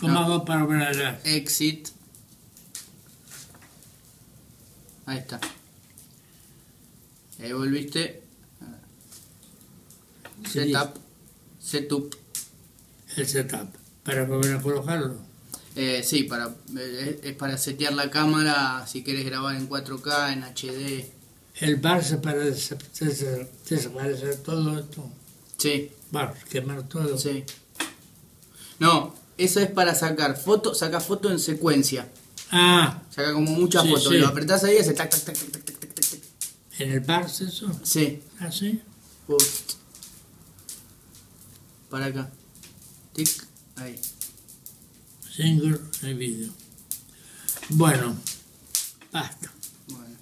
¿Cómo hago para volver allá? Exit. Ahí está. Ahí volviste. Setup. Setup. El setup. Para volver a colocarlo. Eh, sí, para, eh, es para setear la cámara si quieres grabar en 4K, en HD. El bar se para des- des- desaparecer todo esto. Sí, Bar, quemar todo. sí. No, eso es para sacar foto, saca foto en secuencia. Ah, Saca como muchas Sí, fotos. sí. Lo apretás ahí y hace tac, tac, tac, tac, tac, tac, tac, en el bar es eso. Sí, Así. post. Para acá. Tic, ahí. Single el vídeo. Bueno, basta. Bueno.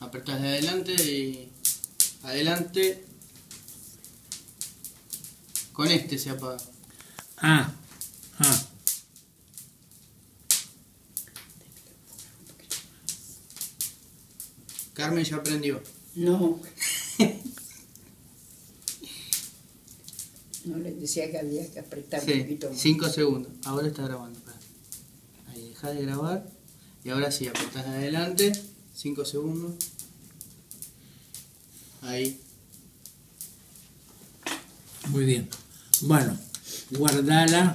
Apretás de adelante y. Adelante. Con este se apaga. Ah, ah. Carmen ya aprendió. No. No les decía que había que apretar un poquito más. 5 segundos. Ahora está grabando. espera. Ahí, deja de grabar. Y ahora sí, apretás de adelante. 5 segundos. Ahí. Muy bien. Bueno, guardala